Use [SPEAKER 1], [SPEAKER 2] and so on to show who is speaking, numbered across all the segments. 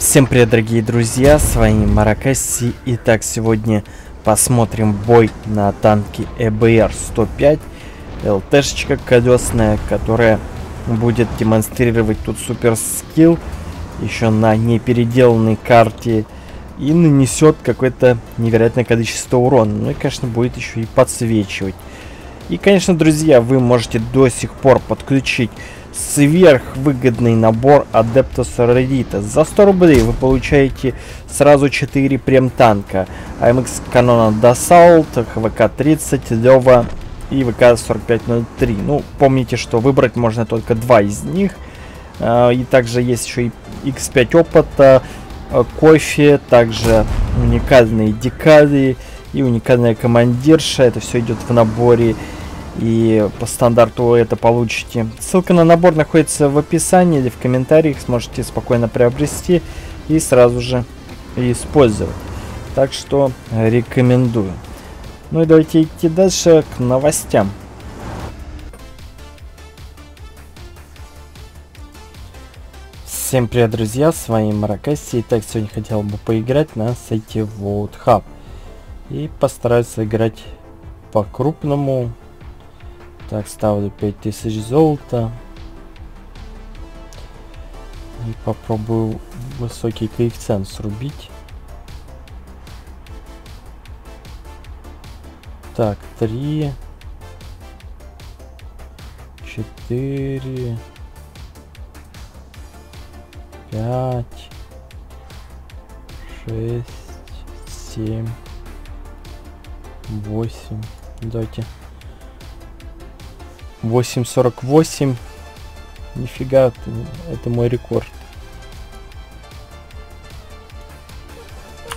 [SPEAKER 1] Всем привет, дорогие друзья, с вами Маракаси. Итак, сегодня посмотрим бой на танке ЭБР-105. ЛТшечка колесная, которая будет демонстрировать тут супер скилл еще на непеределанной карте и нанесет какое-то невероятное количество урона. Ну и, конечно, будет еще и подсвечивать. И, конечно, друзья, вы можете до сих пор подключить сверхвыгодный набор Adeptus Rarita. За 100 рублей вы получаете сразу 4 прем-танка. AMX Канона Dassault, ВК-30, Лева и ВК-4503. Ну, помните, что выбрать можно только два из них. А, и также есть еще и X5 опыта, а, кофе, также уникальные декады и уникальная командирша. Это все идет в наборе и по стандарту это получите. Ссылка на набор находится в описании или в комментариях, сможете спокойно приобрести и сразу же использовать. Так что рекомендую. Ну и давайте идти дальше к новостям. Всем привет, друзья, с вами Маракаси. Итак, сегодня хотел бы поиграть на сайте World Hub. И постараюсь играть по-крупному, так, ставлю 5000 золота. И попробую высокий коэффициент срубить. Так, 3, 4, 5, 6, 7, 8. Давайте 8.48. Нифига, это мой рекорд.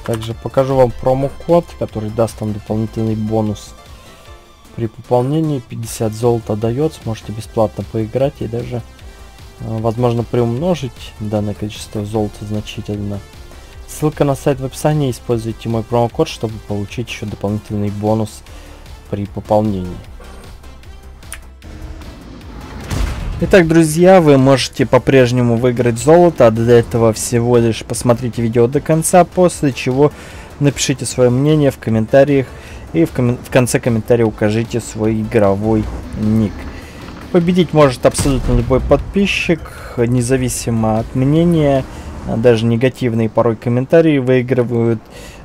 [SPEAKER 1] Также покажу вам промокод, который даст вам дополнительный бонус. При пополнении 50 золота дает, сможете бесплатно поиграть и даже, э, возможно, приумножить данное количество золота значительно. Ссылка на сайт в описании, используйте мой промокод, чтобы получить еще дополнительный бонус при пополнении. Итак, друзья, вы можете по-прежнему выиграть золото, а для этого всего лишь посмотрите видео до конца, после чего напишите свое мнение в комментариях и в, ком в конце комментария укажите свой игровой ник. Победить может абсолютно любой подписчик, независимо от мнения, даже негативные порой комментарии выигрывают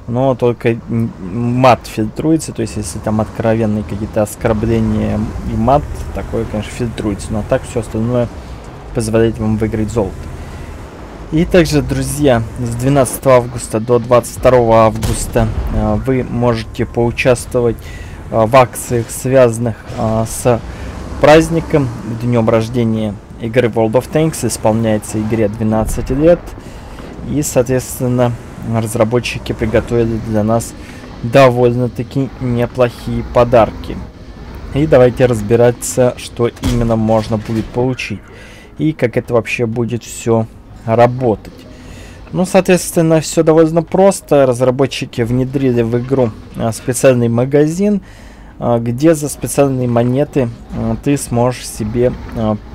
[SPEAKER 1] но только мат фильтруется, то есть если там откровенные какие-то оскорбления и мат, такое, конечно, фильтруется, но так все остальное позволяет вам выиграть золото. И также, друзья, с 12 августа до 22 августа э, вы можете поучаствовать э, в акциях, связанных э, с праздником, днем рождения игры World of Tanks, исполняется игре 12 лет, и, соответственно, разработчики приготовили для нас довольно-таки неплохие подарки. И давайте разбираться, что именно можно будет получить. И как это вообще будет все работать. Ну, соответственно, все довольно просто. Разработчики внедрили в игру а, специальный магазин, а, где за специальные монеты а, ты сможешь себе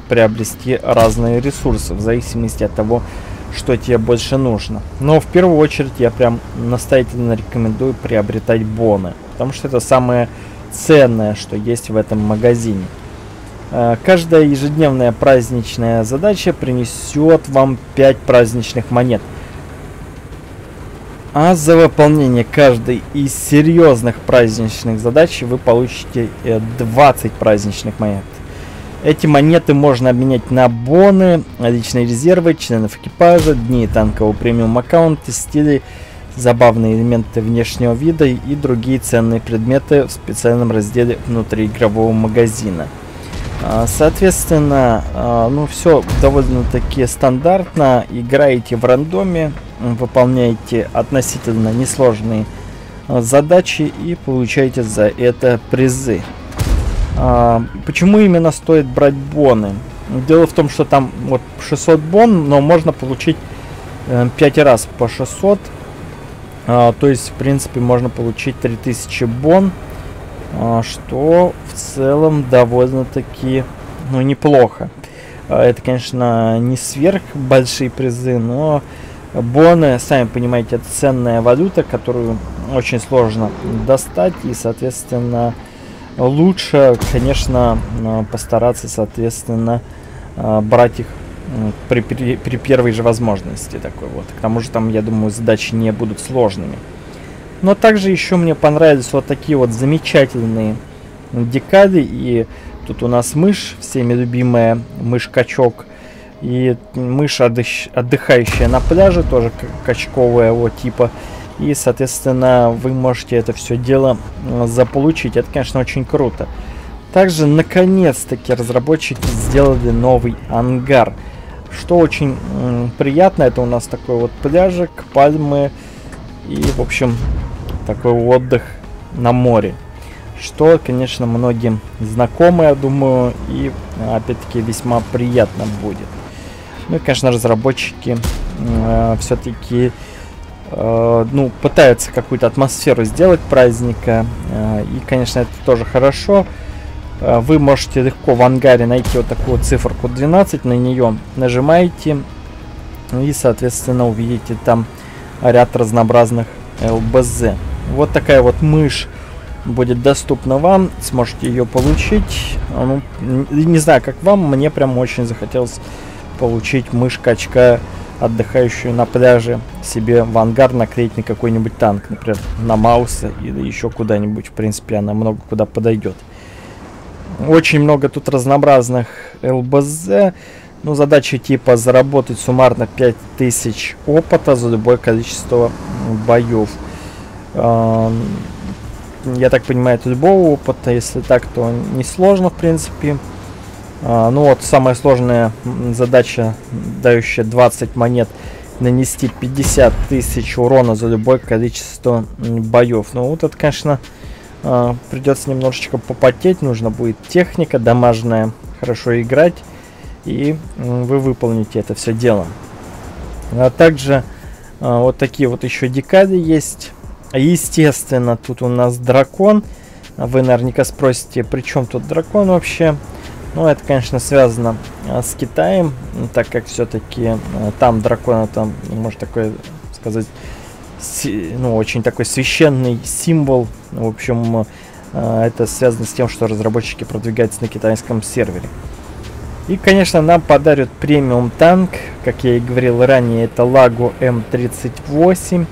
[SPEAKER 1] приобрести разные ресурсы, в зависимости от того, тебе больше нужно. Но в первую очередь я прям настоятельно рекомендую приобретать боны, потому что это самое ценное, что есть в этом магазине. Э, каждая ежедневная праздничная задача принесет вам 5 праздничных монет. А за выполнение каждой из серьезных праздничных задач вы получите 20 э, праздничных монет. Эти монеты можно обменять на боны, личные резервы, членов экипажа, дни танкового премиум аккаунта, стили, забавные элементы внешнего вида и другие ценные предметы в специальном разделе внутриигрового магазина. А, соответственно, а, ну все довольно-таки стандартно. Играете в рандоме, выполняете относительно несложные а, задачи и получаете за это призы. А, почему именно стоит брать боны? Дело в том, что там вот 600 бон, но можно получить э, 5 раз по 600. А, то есть, в принципе, можно получить 3000 бон, а, что в целом довольно-таки ну, неплохо. Это, конечно, не сверх большие призы, но Боны, сами понимаете, это ценная валюта, которую очень сложно достать, и, соответственно, лучше, конечно, постараться, соответственно, брать их при, при, при первой же возможности такой вот. К тому же там, я думаю, задачи не будут сложными. Но также еще мне понравились вот такие вот замечательные декады. И тут у нас мышь, всеми любимая мышь-качок. И мышь, отдых, отдыхающая на пляже, тоже качковая вот типа. И, соответственно, вы можете это все дело заполучить. Это, конечно, очень круто. Также, наконец-таки, разработчики сделали новый ангар. Что очень приятно, это у нас такой вот пляжик, пальмы и, в общем, такой отдых на море. Что, конечно, многим знакомо, я думаю, и, опять-таки, весьма приятно будет. Ну и, конечно, разработчики э, все-таки э, ну, пытаются какую-то атмосферу сделать праздника. Э, и, конечно, это тоже хорошо. Э, вы можете легко в ангаре найти вот такую циферку 12, на нее нажимаете и, соответственно, увидите там ряд разнообразных ЛБЗ. Вот такая вот мышь будет доступна вам, сможете ее получить. Ну, не знаю, как вам, мне прям очень захотелось получить мышь-качка, отдыхающую на пляже, себе в ангар наклеить на какой-нибудь танк, например, на Мауса или еще куда-нибудь. В принципе, она много куда подойдет. Очень много тут разнообразных ЛБЗ. Ну, задача типа заработать суммарно 5000 опыта за любое количество боев. Я так понимаю, это любого опыта. Если так, то несложно, в принципе. А, ну вот, самая сложная задача, дающая 20 монет, нанести 50 тысяч урона за любое количество боев. Ну вот это, конечно, а, придется немножечко попотеть, нужно будет техника домашняя, хорошо играть, и вы выполните это все дело. А также а, вот такие вот еще декады есть. Естественно, тут у нас дракон. Вы наверняка спросите, при чем тут дракон вообще? Ну, это, конечно, связано а, с Китаем, так как все-таки а, там дракон, там, можно такое сказать, ну, очень такой священный символ. В общем, э, это связано с тем, что разработчики продвигаются на китайском сервере. И, конечно, нам подарят премиум танк. Как я и говорил ранее, это Лагу М38.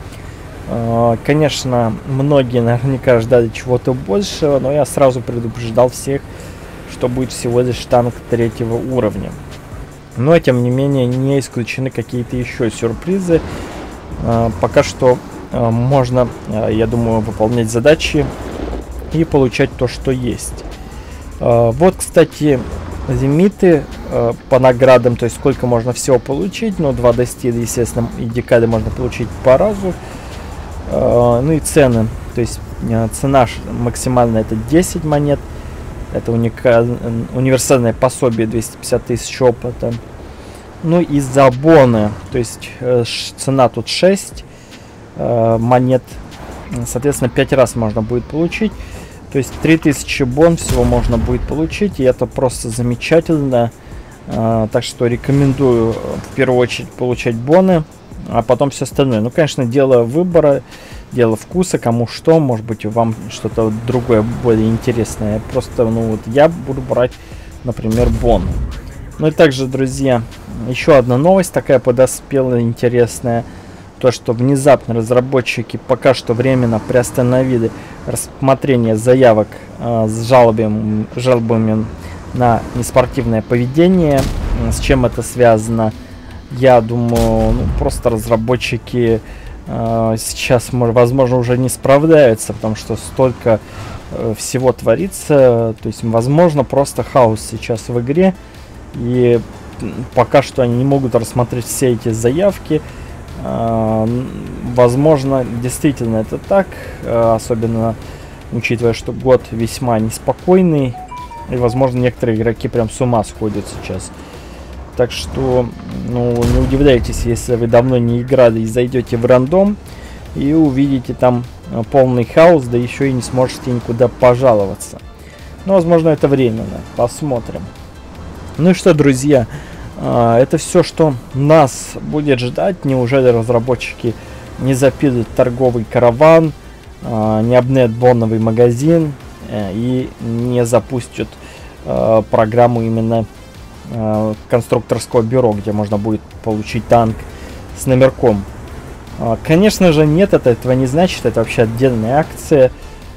[SPEAKER 1] Э, конечно, многие наверняка ждали чего-то большего, но я сразу предупреждал всех, что будет всего лишь танк третьего уровня. Но, тем не менее, не исключены какие-то еще сюрпризы. А, пока что а, можно, а, я думаю, выполнять задачи и получать то, что есть. Вот, кстати, лимиты по наградам, то есть сколько можно всего получить. Ну, два достига, естественно, и декады можно получить по разу. Ну и цены. То есть цена максимальная это 10 монет. Это уника... универсальное пособие 250 тысяч опыта. Ну и за боны, то есть э, цена тут 6 э, монет, соответственно 5 раз можно будет получить. То есть 3000 бон всего можно будет получить, и это просто замечательно. Э, так что рекомендую в первую очередь получать боны, а потом все остальное. Ну, конечно, дело выбора, дело вкуса, кому что, может быть, вам что-то другое более интересное. Просто, ну вот, я буду брать, например, бон. Ну и также, друзья, еще одна новость такая подоспела интересная. То, что внезапно разработчики пока что временно приостановили рассмотрение заявок э, с жалобами, жалобами на неспортивное поведение. С чем это связано? Я думаю, ну, просто разработчики э, сейчас, возможно, уже не справляются, потому что столько э, всего творится. То есть, возможно, просто хаос сейчас в игре. И пока что они не могут рассмотреть все эти заявки. А, возможно, действительно это так, а, особенно учитывая, что год весьма неспокойный. И, возможно, некоторые игроки прям с ума сходят сейчас. Так что, ну, не удивляйтесь, если вы давно не играли и зайдете в рандом и увидите там а, полный хаос, да еще и не сможете никуда пожаловаться. Но, возможно, это временно. Посмотрим. Ну и что, друзья, А, это все, что нас будет ждать. Неужели разработчики не запилят торговый караван, а, не обнет боновый магазин э, и не запустят а, программу именно конструкторского бюро, где можно будет получить танк с номерком. Конечно же, нет, это этого не значит, это вообще отдельная акция.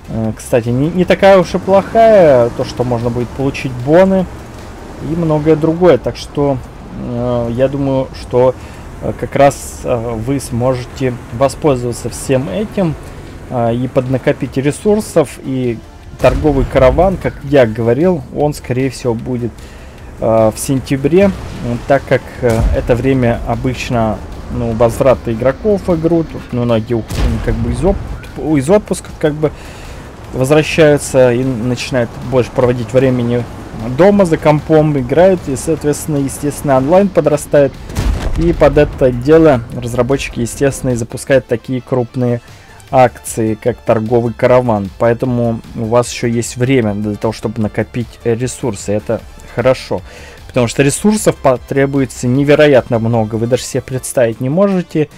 [SPEAKER 1] Э, кстати, не, не такая уж и плохая, то, что можно будет получить боны и многое другое. Так что э, я думаю, что э, как раз э, вы сможете воспользоваться всем этим э, и поднакопить ресурсов. И торговый караван, как я говорил, он скорее всего будет э, в сентябре, так как э, это время обычно ну, возврата игроков в игру. Тут ну, многие как бы из, оп из отпуска как бы возвращаются и начинают больше проводить времени дома за компом, играют, и, соответственно, естественно, онлайн подрастает. И под это дело разработчики, естественно, и запускают такие крупные акции, как торговый караван. Поэтому у вас еще есть время для того, чтобы накопить ресурсы. Это хорошо. Потому что ресурсов потребуется невероятно много. Вы даже себе представить не можете.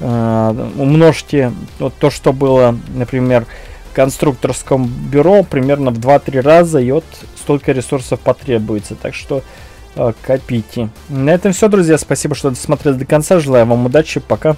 [SPEAKER 1] Э, умножьте вот то, что было, например, конструкторском бюро примерно в 2-3 раза, и вот столько ресурсов потребуется. Так что э, копите. На этом все, друзья. Спасибо, что досмотрели до конца. Желаю вам удачи. Пока.